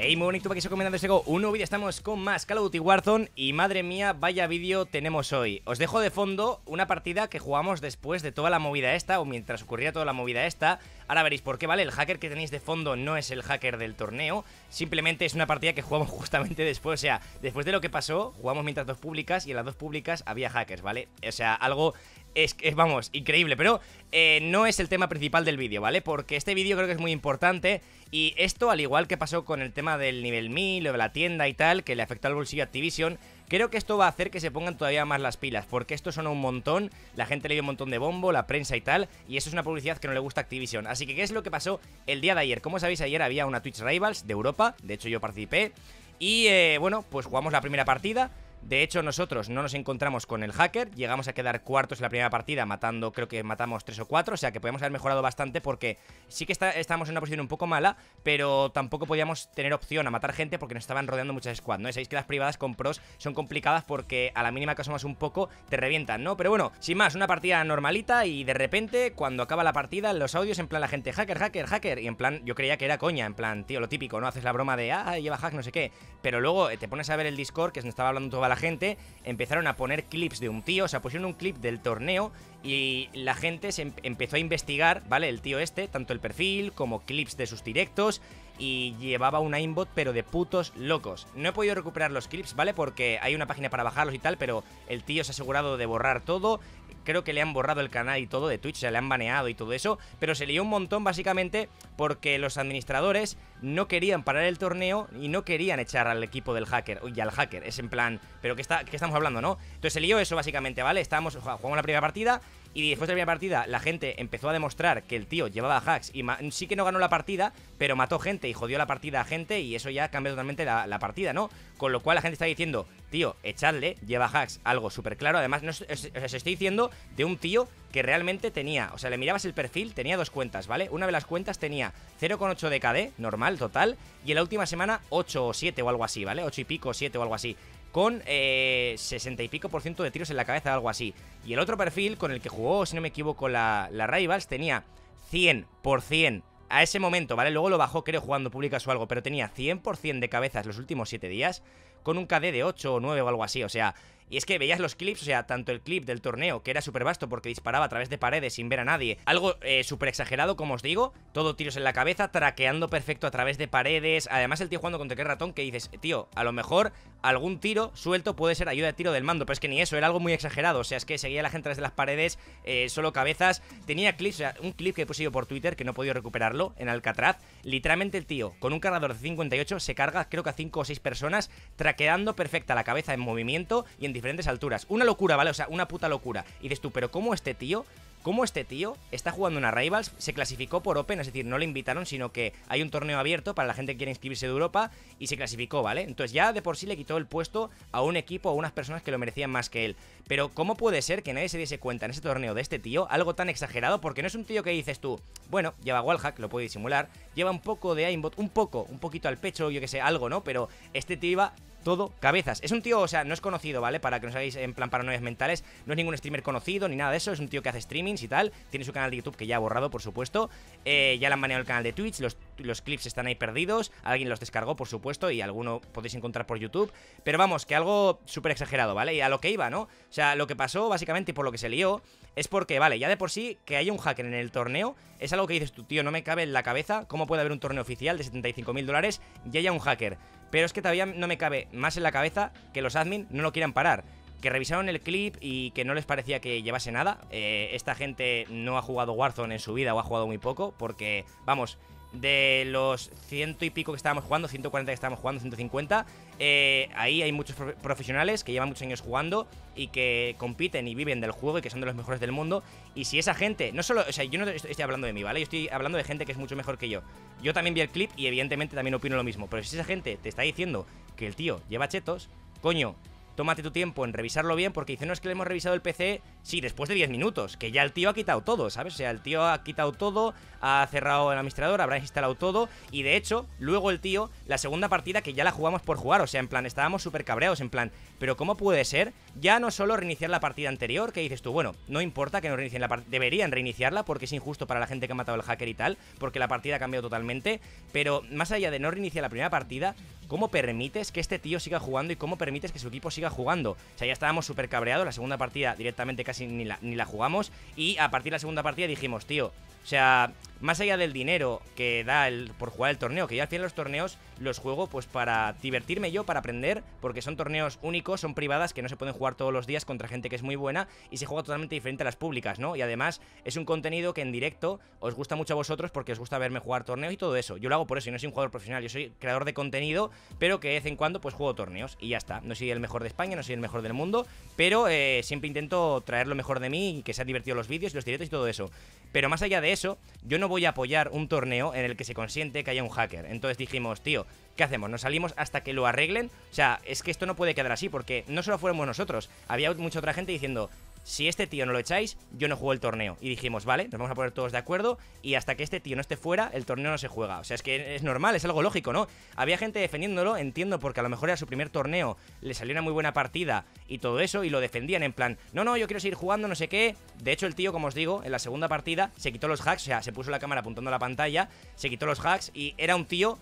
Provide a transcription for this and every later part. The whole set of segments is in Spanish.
Hey, muy bonito para que se comentando este un nuevo vídeo, estamos con más Call of Duty Warzone y madre mía, vaya vídeo tenemos hoy. Os dejo de fondo una partida que jugamos después de toda la movida esta, o mientras ocurría toda la movida esta. Ahora veréis por qué, ¿vale? El hacker que tenéis de fondo no es el hacker del torneo, simplemente es una partida que jugamos justamente después, o sea, después de lo que pasó, jugamos mientras dos públicas y en las dos públicas había hackers, ¿vale? O sea, algo es, que vamos, increíble, pero eh, no es el tema principal del vídeo, ¿vale? Porque este vídeo creo que es muy importante y esto, al igual que pasó con el tema del nivel 1000 o de la tienda y tal, que le afectó al bolsillo Activision, creo que esto va a hacer que se pongan todavía más las pilas, porque esto suena un montón, la gente le dio un montón de bombo, la prensa y tal, y eso es una publicidad que no le gusta a Activision. Así que, ¿qué es lo que pasó el día de ayer? Como sabéis, ayer había una Twitch Rivals de Europa, de hecho yo participé, y eh, bueno, pues jugamos la primera partida, de hecho, nosotros no nos encontramos con el hacker, llegamos a quedar cuartos en la primera partida, matando, creo que matamos tres o cuatro, o sea que podemos haber mejorado bastante porque sí que está, estábamos en una posición un poco mala, pero tampoco podíamos tener opción a matar gente porque nos estaban rodeando muchas squads, ¿no? que las privadas con pros son complicadas porque a la mínima que asomas un poco te revientan, ¿no? Pero bueno, sin más, una partida normalita y de repente, cuando acaba la partida, los audios en plan la gente, hacker, hacker, hacker, y en plan, yo creía que era coña, en plan, tío, lo típico, ¿no? Haces la broma de, ah, lleva hack, no sé qué, pero luego te pones a ver el Discord, que se estaba hablando todo la gente, empezaron a poner clips de un tío, o sea, pusieron un clip del torneo y la gente se em-, empezó a investigar, ¿vale? El tío este, tanto el perfil como clips de sus directos y llevaba una aimbot pero de putos locos. No he podido recuperar los clips, ¿vale? Porque hay una página para bajarlos y tal, pero el tío se ha asegurado de borrar todo creo que le han borrado el canal y todo de Twitch, se le han baneado y todo eso, pero se lió un montón básicamente porque los administradores no querían parar el torneo y no querían echar al equipo del hacker, y al hacker, es en plan, pero ¿qué, está, qué estamos hablando, no? Entonces se lió eso básicamente, ¿vale? Estábamos, jugamos la primera partida y después de la primera partida la gente empezó a demostrar que el tío llevaba hacks y sí que no ganó la partida, pero mató gente y jodió la partida a gente y eso ya cambió totalmente la, la partida, ¿no? Con lo cual la gente está diciendo, tío, echadle, lleva hacks, algo súper claro. Además, no, os, estoy diciendo de un tío que realmente tenía, o sea, le mirabas el perfil, tenía dos cuentas, ¿vale? Una de las cuentas tenía 0,8 de KD, normal, total, y en la última semana 8 o 7 o algo así, ¿vale? 8 y pico, 7 o algo así. Con eh, 60 y pico por ciento de tiros en la cabeza, algo así. Y el otro perfil con el que jugó, si no me equivoco, la, la Rivals tenía 100% a ese momento, ¿vale? Luego lo bajó, creo, jugando públicas o algo, pero tenía 100% de cabezas los últimos 7 días con un KD de 8 o 9 o algo así, o sea, y es que veías los clips, o sea, tanto el clip del torneo, que era súper vasto porque disparaba a través de paredes sin ver a nadie, algo eh, súper exagerado, como os digo, todo tiros en la cabeza, traqueando perfecto a través de paredes, además el tío jugando contra aquel ratón que dices, tío, a lo mejor algún tiro suelto puede ser ayuda de tiro del mando, pero es que ni eso, era algo muy exagerado, o sea, es que seguía la gente desde las paredes, eh, solo cabezas, tenía clips, o sea, un clip que he puesto por Twitter, que no he podido recuperarlo, en Alcatraz, literalmente el tío, con un cargador de 58, se carga creo que a 5 o 6 personas, traqueando perfecta la cabeza en movimiento y en diferentes alturas una locura, ¿vale? O sea, una puta locura. Y dices tú, pero ¿cómo este tío cómo este tío está jugando una Rivals, se clasificó por Open, es decir, no le invitaron, sino que hay un torneo abierto para la gente que quiere inscribirse de Europa y se clasificó, ¿vale? Entonces ya de por sí le quitó el puesto a un equipo, a unas personas que lo merecían más que él. Pero ¿cómo puede ser que nadie se diese cuenta en ese torneo de este tío algo tan exagerado? Porque no es un tío que dices tú, bueno, lleva wallhack, lo puede disimular, lleva un poco de aimbot, un poco, un poquito al pecho, yo que sé, algo, ¿no? Pero este tío iba todo cabezas. Es un tío, o sea, no es conocido, ¿vale? Para que no hagáis en plan paranoias mentales. No es ningún streamer conocido ni nada de eso. Es un tío que hace streamings y tal. Tiene su canal de YouTube que ya ha borrado, por supuesto. Eh, ya le han baneado el canal de Twitch. Los, los clips están ahí perdidos. Alguien los descargó, por supuesto. Y alguno podéis encontrar por YouTube. Pero vamos, que algo súper exagerado, ¿vale? Y a lo que iba, ¿no? O sea, lo que pasó, básicamente, y por lo que se lió, es porque, vale, ya de por sí que haya un hacker en el torneo es algo que dices tú, tío, no me cabe en la cabeza. ¿Cómo puede haber un torneo oficial de 75 mil dólares y haya un hacker? Pero es que todavía no me cabe más en la cabeza que los admin no lo quieran parar. Que revisaron el clip y que no les parecía que llevase nada. Eh, esta gente no ha jugado Warzone en su vida o ha jugado muy poco. Porque, vamos, de los ciento y pico que estábamos jugando, 140 que estábamos jugando, 150, eh, ahí hay muchos profesionales que llevan muchos años jugando y que compiten y viven del juego y que son de los mejores del mundo. Y si esa gente, no solo, o sea, yo no estoy hablando de mí, ¿vale? Yo estoy hablando de gente que es mucho mejor que yo. Yo también vi el clip y evidentemente también opino lo mismo. Pero si esa gente te está diciendo que el tío lleva chetos, coño, tómate tu tiempo en revisarlo bien, porque dice, no es que le hemos revisado el PC, sí, después de 10 minutos, que ya el tío ha quitado todo, ¿sabes? O sea, el tío ha quitado todo, ha cerrado el administrador, habrá instalado todo, y de hecho, luego el tío, la segunda partida que ya la jugamos por jugar, o sea, en plan, estábamos súper cabreados, en plan, pero ¿cómo puede ser? Ya no solo reiniciar la partida anterior, que dices tú, bueno, no importa que no reinicien la partida, deberían reiniciarla porque es injusto para la gente que ha matado al hacker y tal, porque la partida ha cambiado totalmente, pero más allá de no reiniciar la primera partida, ¿cómo permites que este tío siga jugando y cómo permites que su equipo siga jugando? O sea, ya estábamos súper cabreados, la segunda partida directamente casi ni la, ni la jugamos y a partir de la segunda partida dijimos, tío, o sea, más allá del dinero que da el, por jugar el torneo, que ya al final los torneos los juego pues para divertirme yo, para aprender, porque son torneos únicos, son privadas que no se pueden jugar todos los días contra gente que es muy buena y se juega totalmente diferente a las públicas, ¿no? Y además es un contenido que en directo os gusta mucho a vosotros porque os gusta verme jugar torneos y todo eso. Yo lo hago por eso, y no soy un jugador profesional, yo soy creador de contenido, pero que de vez en cuando pues juego torneos y ya está. No soy el mejor de España, no soy el mejor del mundo, pero eh, siempre intento traer lo mejor de mí y que sean divertidos los vídeos, los directos y todo eso. Pero más allá de eso, yo no voy a apoyar un torneo en el que se consiente que haya un hacker. Entonces dijimos, tío, ¿qué hacemos? ¿Nos salimos hasta que lo arreglen? O sea, es que esto no puede quedar así, porque no solo fuéramos nosotros, había mucha otra gente diciendo, si este tío no lo echáis, yo no juego el torneo. Y dijimos, vale, nos vamos a poner todos de acuerdo y hasta que este tío no esté fuera, el torneo no se juega. O sea, es que es normal, es algo lógico, ¿no? Había gente defendiéndolo, entiendo, porque a lo mejor era su primer torneo, le salió una muy buena partida y todo eso, y lo defendían en plan, no, no, yo quiero seguir jugando, no sé qué. De hecho, el tío, como os digo, en la segunda partida se quitó los hacks, o sea, se puso la cámara apuntando a la pantalla, se quitó los hacks y era un tío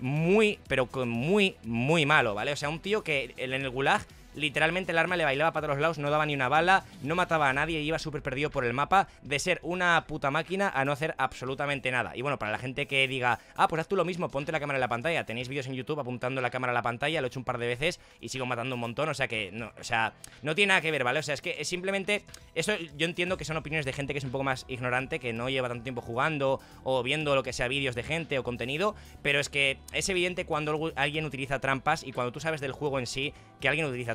muy, pero muy, muy malo, ¿vale? O sea, un tío que en el gulag literalmente el arma le bailaba para todos lados, no daba ni una bala, no mataba a nadie, iba súper perdido por el mapa, de ser una puta máquina a no hacer absolutamente nada. Y bueno, para la gente que diga, ah, pues haz tú lo mismo, ponte la cámara en la pantalla, tenéis vídeos en YouTube apuntando la cámara a la pantalla, lo he hecho un par de veces y sigo matando un montón, o sea que, no, o sea, no tiene nada que ver, ¿vale? O sea, es que es simplemente, eso yo entiendo que son opiniones de gente que es un poco más ignorante, que no lleva tanto tiempo jugando o viendo lo que sea vídeos de gente o contenido, pero es que es evidente cuando alguien utiliza trampas y cuando tú sabes del juego en sí que alguien utiliza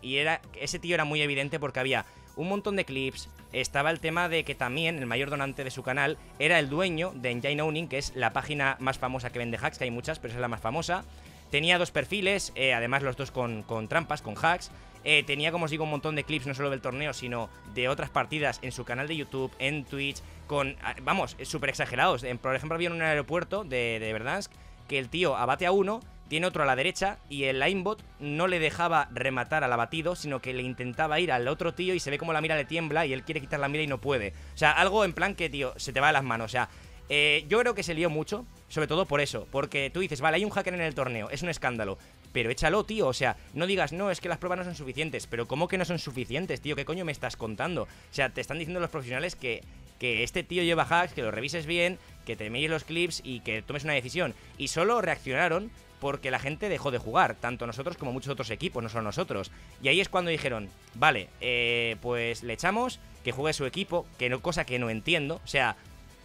y era ese tío era muy evidente porque había un montón de clips. Estaba el tema de que también el mayor donante de su canal era el dueño de Engine Owning, que es la página más famosa que vende hacks, que hay muchas, pero es la más famosa. Tenía dos perfiles, eh, además los dos con, trampas, con hacks. Eh, tenía, como os digo, un montón de clips, no solo del torneo, sino de otras partidas en su canal de YouTube, en Twitch, con, ah, vamos, súper exagerados. Por ejemplo, había en un aeropuerto de, de Verdansk que el tío abate a uno tiene otro a la derecha y el linebot no le dejaba rematar al abatido, sino que le intentaba ir al otro tío y se ve como la mira le tiembla y él quiere quitar la mira y no puede. O sea, algo en plan que, tío, se te va de las manos. O sea, eh, yo creo que se lió mucho, sobre todo por eso, porque tú dices, vale, hay un hacker en el torneo, es un escándalo. Pero échalo, tío, o sea, no digas, no, es que las pruebas no son suficientes. Pero ¿cómo que no son suficientes, tío? ¿Qué coño me estás contando? O sea, te están diciendo los profesionales que, que este tío lleva hacks, que lo revises bien, que te los clips y que tomes una decisión. Y solo reaccionaron porque la gente dejó de jugar, tanto nosotros como muchos otros equipos, no solo nosotros. Y ahí es cuando dijeron, vale, eh, pues le echamos, que juegue su equipo, que no, cosa que no entiendo, o sea,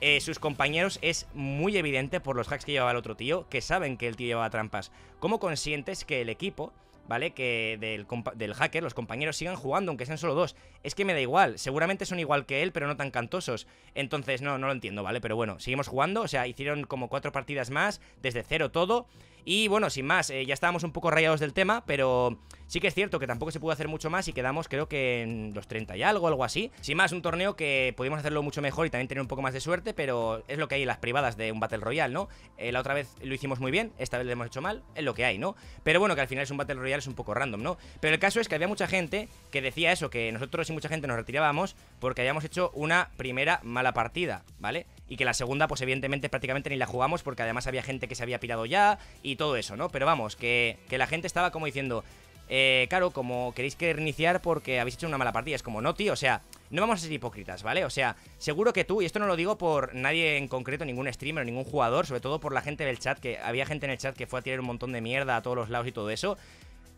eh, sus compañeros es muy evidente por los hacks que llevaba el otro tío, que saben que el tío llevaba trampas. ¿Cómo consientes que el equipo ¿vale? Que del, del, hacker los compañeros sigan jugando, aunque sean solo dos. Es que me da igual, seguramente son igual que él, pero no tan cantosos. Entonces, no, no lo entiendo, ¿vale? Pero bueno, seguimos jugando, o sea, hicieron como cuatro partidas más, desde cero todo. Y bueno, sin más, eh, ya estábamos un poco rayados del tema, pero sí que es cierto que tampoco se pudo hacer mucho más y quedamos creo que en los 30 y algo, algo así. Sin más, un torneo que pudimos hacerlo mucho mejor y también tener un poco más de suerte, pero es lo que hay en las privadas de un Battle Royale, ¿no? Eh, la otra vez lo hicimos muy bien, esta vez lo hemos hecho mal, es lo que hay, ¿no? Pero bueno, que al final es un Battle Royale, es un poco random, ¿no? Pero el caso es que había mucha gente que decía eso, que nosotros y mucha gente nos retirábamos porque habíamos hecho una primera mala partida, ¿vale? Y que la segunda, pues evidentemente prácticamente ni la jugamos porque además había gente que se había pirado ya y todo eso, ¿no? Pero vamos, que, que la gente estaba como diciendo, eh, claro, como queréis que reiniciar porque habéis hecho una mala partida, es como, no, tío, o sea, no vamos a ser hipócritas, ¿vale? O sea, seguro que tú, y esto no lo digo por nadie en concreto, ningún streamer, ningún jugador, sobre todo por la gente del chat, que había gente en el chat que fue a tirar un montón de mierda a todos los lados y todo eso,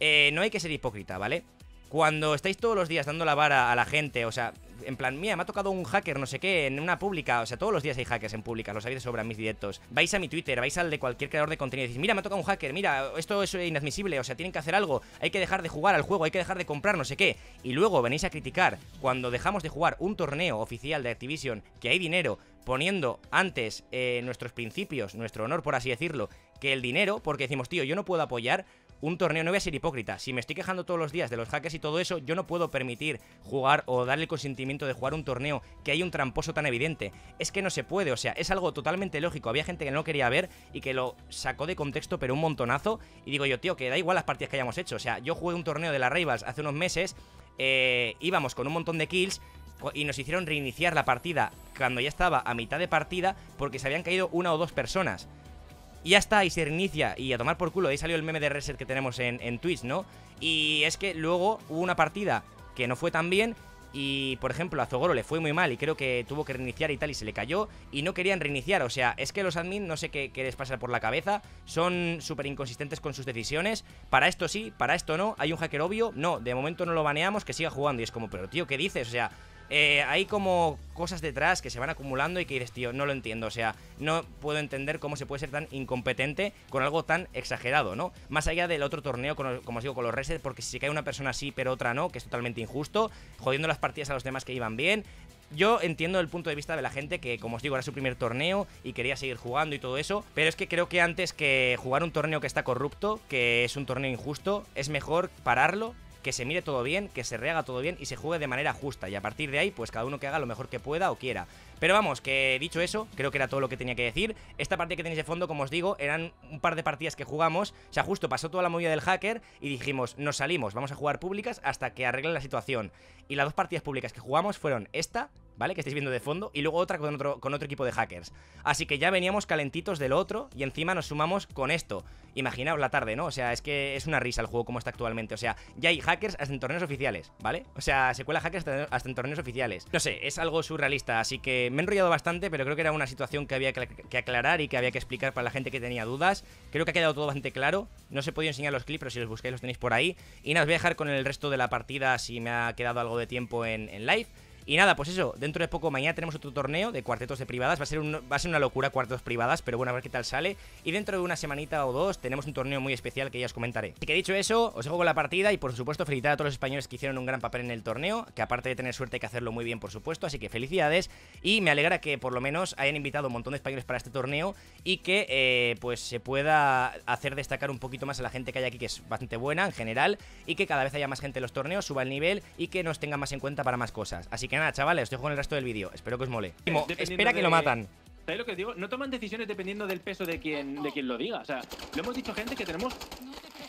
eh, no hay que ser hipócrita, ¿vale? Cuando estáis todos los días dando la vara a la gente, o sea, en plan, mira, me ha tocado un hacker, no sé qué, en una pública, o sea, todos los días hay hackers en pública, lo sabéis de sobra en mis directos. Vais a mi Twitter, vais al de cualquier creador de contenido y decís, mira, me ha tocado un hacker, mira, esto es inadmisible, o sea, tienen que hacer algo, hay que dejar de jugar al juego, hay que dejar de comprar, no sé qué. Y luego venís a criticar cuando dejamos de jugar un torneo oficial de Activision, que hay dinero, poniendo antes eh, nuestros principios, nuestro honor, por así decirlo, que el dinero, porque decimos, tío, yo no puedo apoyar un torneo, no voy a ser hipócrita, si me estoy quejando todos los días de los hackers y todo eso, yo no puedo permitir jugar o darle el consentimiento de jugar un torneo que hay un tramposo tan evidente. Es que no se puede, o sea, es algo totalmente lógico. Había gente que no quería ver y que lo sacó de contexto, pero un montonazo. Y digo yo, tío, que da igual las partidas que hayamos hecho. O sea, yo jugué un torneo de las Rivals hace unos meses, eh, íbamos con un montón de kills y nos hicieron reiniciar la partida cuando ya estaba a mitad de partida porque se habían caído una o dos personas. Y ya está, y se reinicia, y a tomar por culo, ahí salió el meme de reset que tenemos en, en Twitch, ¿no? Y es que luego hubo una partida que no fue tan bien y, por ejemplo, a Zogoro le fue muy mal y creo que tuvo que reiniciar y tal y se le cayó y no querían reiniciar. O sea, es que los admin no sé qué, qué les pasa por la cabeza, son súper inconsistentes con sus decisiones. Para esto sí, para esto no. Hay un hacker obvio, no, de momento no lo baneamos, que siga jugando. Y es como, pero tío, ¿qué dices? O sea, eh, hay como cosas detrás que se van acumulando y que dices, tío, no lo entiendo. O sea, no puedo entender cómo se puede ser tan incompetente con algo tan exagerado, ¿no? Más allá del otro torneo, como os digo, con los resets, porque si cae una persona sí, pero otra no, que es totalmente injusto, jodiendo las partidas a los demás que iban bien. Yo entiendo el punto de vista de la gente que, como os digo, era su primer torneo y quería seguir jugando y todo eso, pero es que creo que antes que jugar un torneo que está corrupto, que es un torneo injusto, es mejor pararlo que se mire todo bien, que se rehaga todo bien y se juegue de manera justa. Y a partir de ahí, pues cada uno que haga lo mejor que pueda o quiera. Pero vamos, que dicho eso, creo que era todo lo que tenía que decir. Esta partida que tenéis de fondo, como os digo, eran un par de partidas que jugamos. O sea, justo pasó toda la movida del hacker y dijimos, nos salimos, vamos a jugar públicas hasta que arreglen la situación. Y las dos partidas públicas que jugamos fueron esta ¿vale? Que estáis viendo de fondo, y luego otra con otro, con otro equipo de hackers. Así que ya veníamos calentitos del otro, y encima nos sumamos con esto. Imaginaos la tarde, ¿no? O sea, es que es una risa el juego como está actualmente. O sea, ya hay hackers hasta en torneos oficiales, ¿vale? O sea, se cuela hackers hasta en torneos oficiales. No sé, es algo surrealista, así que me he enrollado bastante, pero creo que era una situación que había que aclarar y que había que explicar para la gente que tenía dudas. Creo que ha quedado todo bastante claro. No se podido enseñar los clips, pero si los buscáis los tenéis por ahí. Y nada, os voy a dejar con el resto de la partida si me ha quedado algo de tiempo en, en live. Y nada, pues eso, dentro de poco mañana tenemos otro torneo de cuartetos de privadas. Va a ser, un, va a ser una locura cuartetos privadas, pero bueno, a ver qué tal sale. Y dentro de una semanita o dos tenemos un torneo muy especial que ya os comentaré. Así que dicho eso, os dejo con la partida y por supuesto felicitar a todos los españoles que hicieron un gran papel en el torneo, que aparte de tener suerte hay que hacerlo muy bien, por supuesto. Así que felicidades y me alegra que por lo menos hayan invitado un montón de españoles para este torneo y que eh, pues se pueda hacer destacar un poquito más a la gente que hay aquí, que es bastante buena en general, y que cada vez haya más gente en los torneos, suba el nivel y que nos tengan más en cuenta para más cosas. Así que nada, chavales, os con el resto del vídeo. Espero que os mole. Espera que lo matan. ¿Sabes lo que digo? No toman decisiones dependiendo del peso de quien, de quien lo diga. O sea, lo hemos dicho gente que tenemos.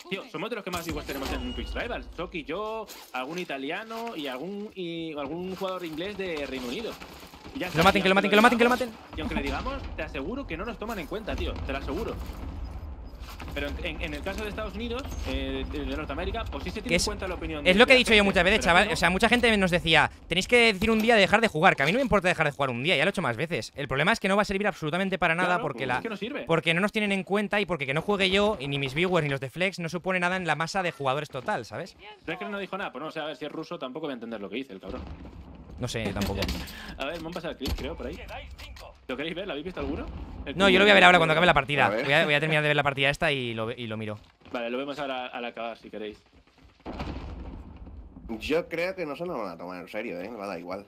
Tío, somos de los que más vivos tenemos en Twitch Rivals. Soki, yo, algún italiano y algún, y algún jugador inglés de Reino Unido. Ya que lo maten, que lo maten, que lo maten, que lo maten. Y aunque le digamos, te aseguro que no nos toman en cuenta, tío. Te lo aseguro. Pero en, el caso de Estados Unidos, eh, de Norteamérica, pues sí se tiene en cuenta la opinión. Es lo que he dicho yo muchas veces, chaval. O sea, mucha gente nos decía, tenéis que decir un día de dejar de jugar. Que a mí no me importa dejar de jugar un día, ya lo he hecho más veces. El problema es que no va a servir absolutamente para nada porque pues la. no sirve. Porque no nos tienen en cuenta y porque que no juegue yo, y ni mis viewers ni los de Flex, no supone nada en la masa de jugadores total, ¿sabes? ¿Crees que no dijo nada? Pues no, o sea, a ver si es ruso, tampoco voy a entender lo que dice el cabrón. No sé, tampoco. a ver, me han pasado el clip, creo, por ahí. ¿Lo queréis ver? ¿Lo habéis visto alguno? No, yo lo voy a ver ahora cuando acabe la partida. Voy a, voy a, terminar de ver la partida esta y lo, y lo miro. Vale, lo vemos ahora al acabar, si queréis. Yo creo que no se nos van a tomar en serio, ¿eh? Me va a dar igual.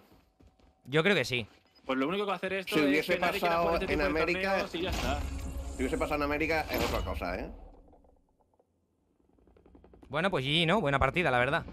Yo creo que sí. Pues lo único que va a hacer esto si hubiese pasado este en América, Si hubiese pasado en América es otra cosa, ¿eh? Bueno, pues GG, ¿no? Buena partida, la verdad.